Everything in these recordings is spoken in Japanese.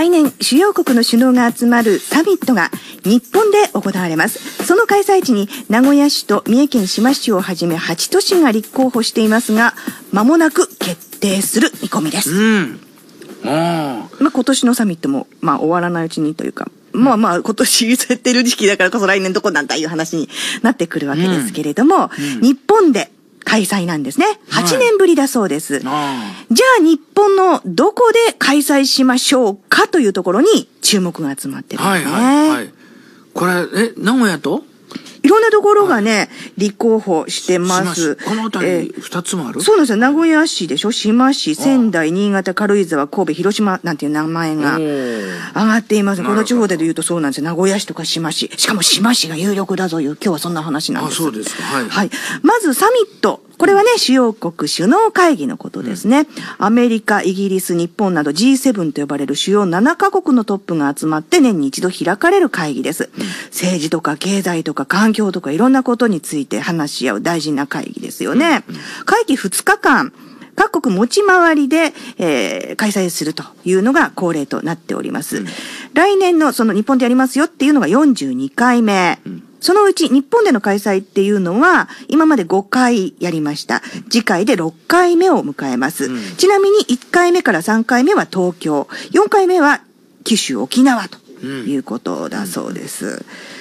来年主要国の首脳が集まるサミットが日本で行われます。その開催地に名古屋市と三重県志摩市をはじめ8都市が立候補していますが間もなく決定する見込みです、うん。あ。まあ、今年のサミットも、まあ、終わらないうちにというか、まあまあ、今年設定る時期だからこそ来年どこなんだいう話になってくるわけですけれども、日本で開催なんですね。8年ぶりだそうです。あじゃあ日本のどこで開催しましょうかというところに注目が集まってるんはいですね。はいはいこれえ名古屋と？いろんなところがね、立候補してます。この辺えり二つもある、そうなんですよ。名古屋市でしょ？志摩市、仙台、新潟、軽井沢、神戸、広島なんていう名前がお上ーがっています。この地方で言うとそうなんですよ。名古屋市とか志摩市。しかも志摩市が有力だぞいう、今日はそんな話なんです。あそうですかはいはい。まずサミット。これはね、主要国首脳会議のことですね。アメリカ、イギリス、日本など G7 と呼ばれる主要7カ国のトップが集まって年に一度開かれる会議です。政治とか経済とか環境とかいろんなことについて話し合う大事な会議ですよね。会期2日間、各国持ち回りで、えー開催するというのが恒例となっております。来年のその日本でやりますよっていうのが42回目。そのうち日本での開催っていうのは今まで5回やりました。次回で6回目を迎えます。ちなみに1回目から3回目は東京、4回目は九州沖縄ということだそうです。前回、うん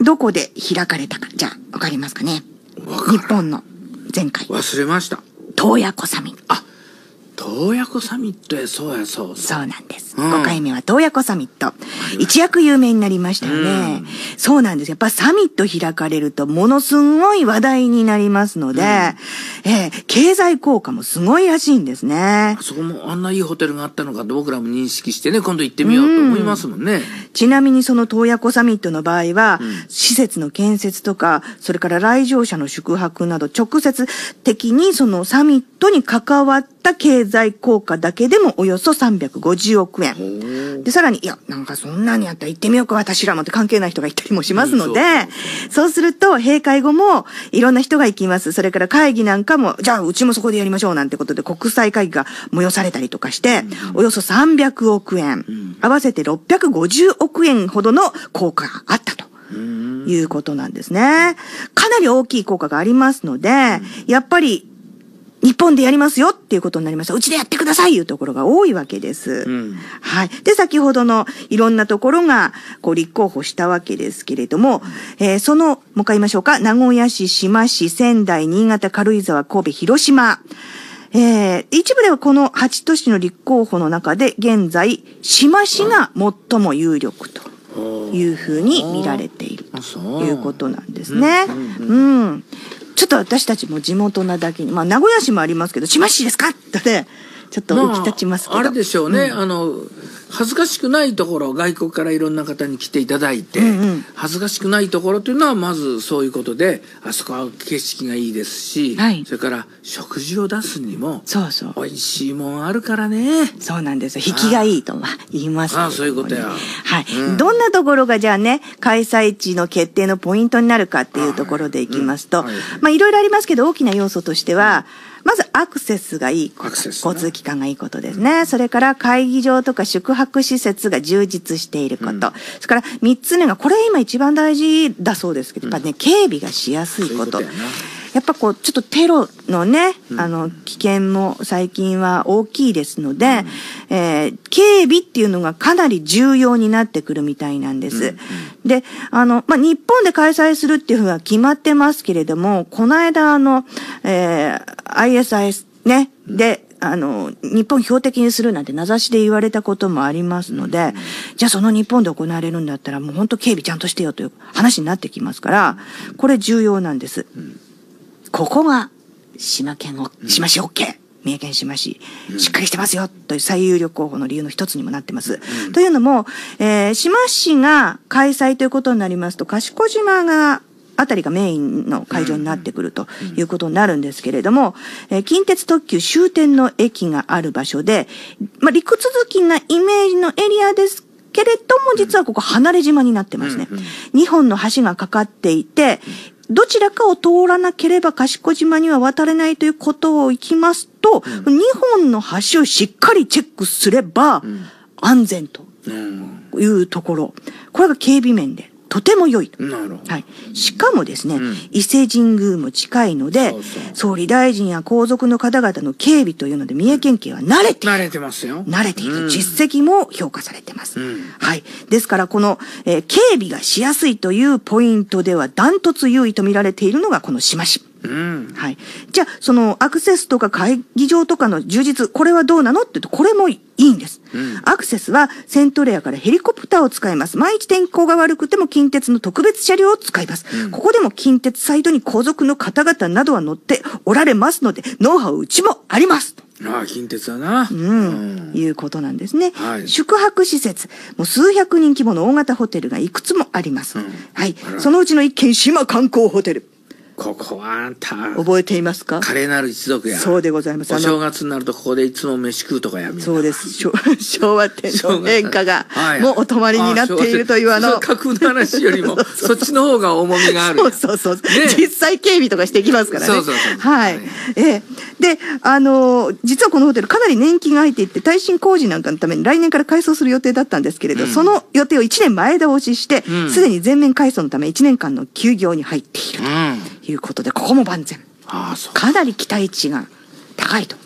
どこで開かれたか、じゃあわかりますかね日本の前回。忘れました洞爺湖サミット。あ洞爺湖サミットやそうやそうそうなんです。うん5回目は洞爺湖サミット。一躍有名になりましたよね。そうなんです。やっぱサミット開かれるとものすごい話題になりますので、えー経済効果もすごいらしいんですね。あ。そこもあんないいホテルがあったのかと僕らも認識してね今度行ってみようと思いますもんね、ちなみにその洞爺湖サミットの場合は、施設の建設とか、それから来場者の宿泊など、直接的にそのサミットに関わった経済効果だけでもおよそ350億円。で、さらに、いや、なんかそんなにあったら行ってみようか、私らもって関係ない人が行ったりもしますので、うんそうすると、閉会後もいろんな人が行きます。それから会議なんかも、じゃあうちもそこでやりましょうなんてことで国際会議が催されたりとかして、およそ300億円、合わせて650億円ほどの効果があったと。いうことなんですね。かなり大きい効果がありますので、やっぱり日本でやりますよっていうことになりました。うちでやってくださいいうところが多いわけです。んはい。で、先ほどのいろんなところが、こう、立候補したわけですけれども、えーその、もう一回言いましょうか。名古屋市、志摩市、仙台、新潟、軽井沢、神戸、広島。えー一部ではこの8都市の立候補の中で、現在、志摩市が最も有力というふうに見られているとういうことなんですね。うん。ちょっと私たちも地元なだけに、まあ、名古屋市もありますけど、志摩市ですか？ってね、ちょっと浮き立ちますけど。あれでしょうね、あの恥ずかしくないところ外国からいろんな方に来ていただいて、うんうん。恥ずかしくないところというのはまずそういうことであそこは景色がいいですし、はい。それから食事を出すにもそうそう。美味しいもんあるからね。そうなんですよ。引きがいいとは言いますけれどもね。ああそういうことや。はい、うん。どんなところがじゃあね、開催地の決定のポイントになるかっていうところでいきますと、うん。はい。まあいろいろありますけど大きな要素としては、まずアクセスがいいね交通機関がいいことですね。それから会議場とか宿泊施設が充実していること。それから三つ目が、これ今一番大事だそうですけど、やっぱね、警備がしやすいこと。そういうことやっぱこう、ちょっとテロのね、あの、危険も最近は大きいですので、えー警備っていうのがかなり重要になってくるみたいなんです。で、あの、まあ、日本で開催するっていうふうには決まってますけれども、この間あの、えー ISIS ね、で、あの、日本標的にするなんて名指しで言われたこともありますので、じゃあその日本で行われるんだったらもう本当警備ちゃんとしてよという話になってきますから、これ重要なんです。ここが島県を、島市 OK。三重県島市、しっかりしてますよという最有力候補の理由の一つにもなってます。というのも、えー島市が開催ということになりますと、賢島が、あたりがメインの会場になってくるということになるんですけれども、えー近鉄特急終点の駅がある場所で、まあ、陸続きなイメージのエリアですけれども、実はここ離れ島になってますね。うんうん2本の橋がかかっていて、どちらかを通らなければ賢島には渡れないということを行きますと、2本の橋をしっかりチェックすれば、安全とうん。いうところ。これが警備面でとても良いと。なるほど。はい。しかもですね、うん伊勢神宮も近いので総理大臣や皇族の方々の警備というので、三重県警は慣れている慣れてますよ。慣れているうん実績も評価されてます。うんはい。ですから、この、えー警備がしやすいというポイントでは、ダントツ優位と見られているのがこの島市。うん。はい。じゃあ、そのアクセスとか会議場とかの充実、これはどうなのって言うと、これもいいんです。うんアクセスはセントレアからヘリコプターを使います。毎日天候が悪くても近鉄の特別車両を使います。ここでも近鉄サイドに皇族の方々などは乗っておられますので、ノウハウうちもあります。ああ、近鉄だな。ううん、いうことなんですね、はい宿泊施設、もう数百人規模の大型ホテルがいくつもあります。うんはいそのうちの一軒、島観光ホテル。ここはあんた、覚えていますか？華麗なる一族や。そうでございます。お正月になるとここでいつも飯食うとかやみそうです。昭 昭和天皇殿下がはいもうお泊まりになっているというあの、架空の話よりも、そっちの方が重みがある。そうそうそう、ね実際警備とかしていきますからね。そうそうそうはい。はいええで、あのー実はこのホテルかなり年季が入っていて、耐震工事なんかのために来年から改装する予定だったんですけれど、うんその予定を1年前倒ししてうん、すで、に全面改装のため1年間の休業に入っているうん。ということで、ここも万全。かなり期待値が高いと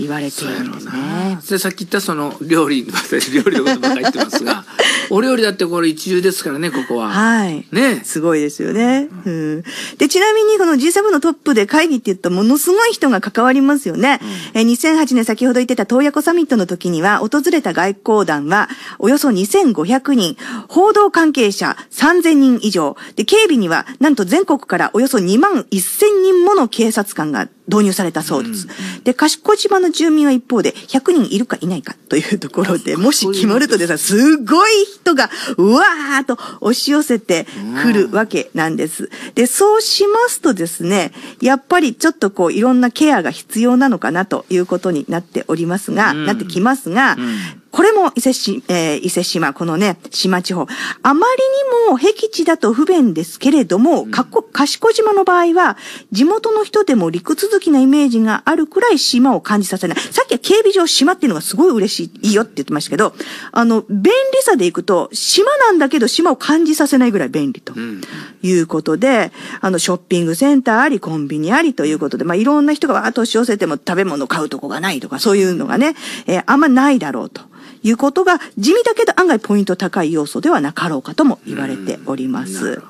言われているんですねな。。で、さっき言ったその料理、私料理のことばっかり言ってますが、お料理だってこれ一流ですからね、ここは。はい。ねすごいですよね。うん。で、ちなみにこの G7 のトップで会議って言ったらものすごい人が関わりますよね。えー2008年先ほど言ってた洞爺湖サミットの時には訪れた外交団はおよそ2500人、報道関係者3000人以上、で、警備にはなんと全国からおよそ2万1000人もの警察官が導入されたそうです。で、賢島の住民は一方で100人いるかいないかというところで、もし決まるとですね、すごい人がうわーっと押し寄せてくるわけなんです。で、そうしますとですね、やっぱりちょっとこういろんなケアが必要なのかなということになっておりますが、うん。なってきますが、うんこれも伊勢市、えー伊勢島、このね、島地方。あまりにも僻地だと不便ですけれども、かこ賢島の場合は、地元の人でも陸続きなイメージがあるくらい島を感じさせない。さっきは警備上島っていうのがすごい嬉しい、いいよって言ってましたけど、あの、便利さでいくと、島なんだけど島を感じさせないぐらい便利と。うん。いうことで、あの、ショッピングセンターあり、コンビニありということで、まあ、いろんな人がわーっと押し寄せても食べ物買うとこがないとか、そういうのがね、えーあんまないだろうということが、地味だけど案外ポイント高い要素ではなかろうかとも言われております。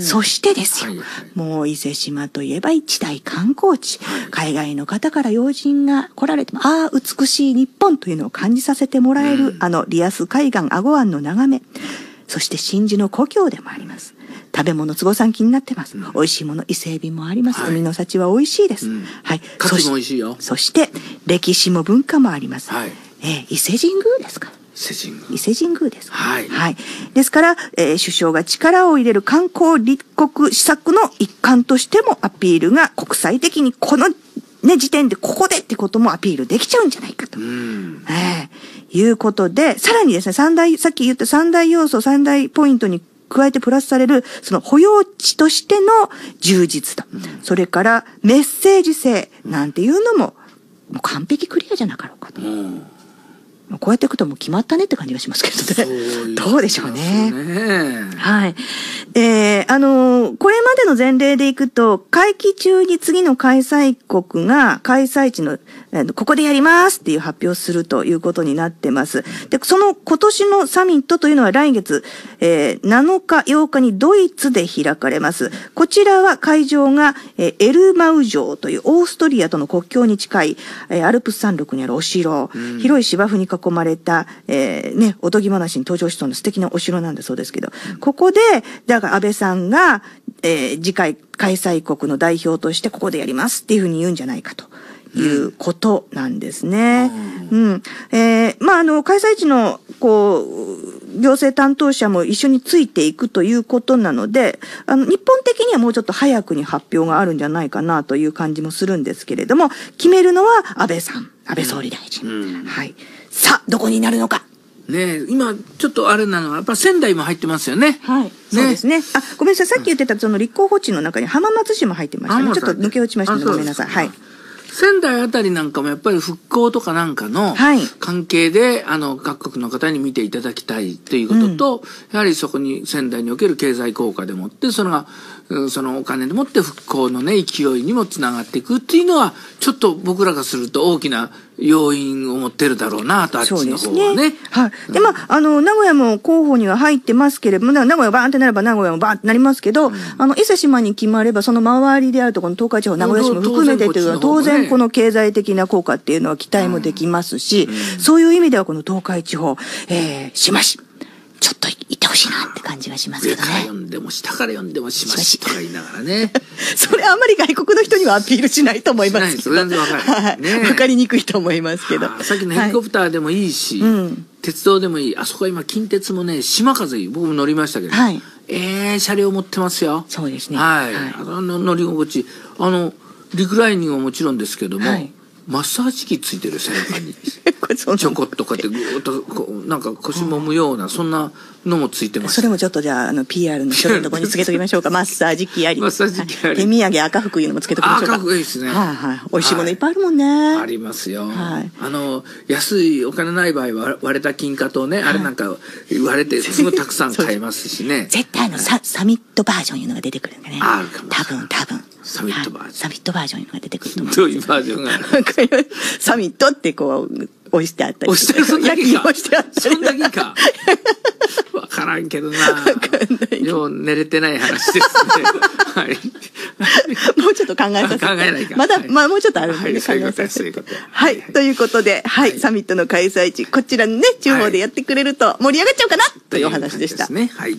そしてですよ、はいはいもう伊勢島といえば一大観光地。海外の方から要人が来られても、ああ、美しい日本というのを感じさせてもらえる、あの、リアス海岸アゴ湾の眺め。そして真珠の故郷でもあります。食べ物、坪さん気になってます。美味しいもの、伊勢海老もあります。はい海の幸は美味しいです。うんはい。そして、歴史も文化もあります。はいえー伊勢神宮ですか？セジング。伊勢神宮です。はいはい。ですから、えー首相が力を入れる観光立国施策の一環としてもアピールが国際的にこのね、時点でここでってこともアピールできちゃうんじゃないかと。うん。ええいうことで、さらにですね、三大、さっき言った三大要素、三大ポイントに加えてプラスされる、その保養地としての充実と、それからメッセージ性なんていうのも、もう完璧クリアじゃなかろうかと。うん。こうやっていくともう決まったねって感じがしますけどね。いうどうでしょうね。ねはい。えー、あのーこれまでの前例でいくと、会期中に次の開催国が開催地の、えーここでやりますっていう発表をするということになってます。で、その今年のサミットというのは来月、えー7日、8日にドイツで開かれます。こちらは会場が、えーエルマウ城というオーストリアとの国境に近い、えーアルプス山麓にあるお城、広い芝生に囲まれた、えーね、おとぎ話に登場しそうな素敵なお城なんだそうですけど、ここで、だから安倍さんが、えー次回開催国の代表としてここでやりますっていうふうに言うんじゃないかと。いうことなんですね。うん。えーまあ、あの、開催地の、こう、行政担当者も一緒についていくということなので、あの、日本的にはもうちょっと早くに発表があるんじゃないかなという感じもするんですけれども、決めるのは安倍さん、安倍総理大臣。うんはい。さあ、どこになるのか。ね今、ちょっとあれなのは、やっぱ仙台も入ってますよね。はい。そうですね。あ、ごめんなさい。さっき言ってたその立候補地の中に浜松市も入ってましたね。ちょっと抜け落ちましたね。ごめんなさい。はい。仙台あたりなんかもやっぱり復興とかなんかのはい関係で、あの、各国の方に見ていただきたいということと、やはりそこに仙台における経済効果でもって、それが、うんそのお金でもって復興のね、勢いにもつながっていくっていうのは、ちょっと僕らがすると大きな要因を持ってるだろうなと、あっちのそうです方はね。ね。はい。で、まあ、あの、名古屋も候補には入ってますけれども、名古屋バーンってなれば名古屋もバーンってなりますけど、あの、伊勢島に決まれば、その周りであるところの東海地方、名古屋市も含めてというのは、当当然この経済的な効果っていうのは期待もできますし、そういう意味ではこの東海地方、えー、島市、ちょっと行ってほしいなって感じがしますけどね上から読。んでも下から読んでもしましとか言いながらね。それあんまり外国の人にはアピールしないと思いますけど。わかるはい。ねわかりにくいと思いますけど。さっきのヘリコプターでもいいし、うん鉄道でもいい。あそこは今近鉄もね、島風いい。僕も乗りましたけど。はいええ車両持ってますよ。そうですねはい。はいあの乗り心地。あの、リクライニングはもちろんですけども、はいマッサージ機ついてる背中に。ちょこっとこうやってぐーっとこう、なんか腰もむような、そんなのもついてます。それもちょっとじゃあ、あの、PR の書のところにつけときましょうか。マッサージ機あり。マッサージ機ありはい手土産赤福いうのもつけときましょうか。赤福いいですねはいはい。美味しいものはいいっぱいあるもんね。ありますよ、はいあの安いお金ない場合は割れた金貨とね、あれなんか割れてすごいたくさん買えますしね 絶対あの、サ、サミットバージョンいうのが出てくるんだね。あるかも多分、多分。サミットバージョン。はいサミットバージョンが出てくると思う。どういうバージョンがある？サミットってこう、押してあったり。押してるそんだけか押してあったり。そんだけか？わからんけどな。よう寝れてない話ですね。はい。もうちょっと考えさせて。考えないか。まだ、はい。まあもうちょっとあるんでね、はい。考えさせて。はい。はい。ということで、はい、はい。サミットの開催地、こちらのね、地方でやってくれると盛り上がっちゃうかな、というお話でした。ね。はい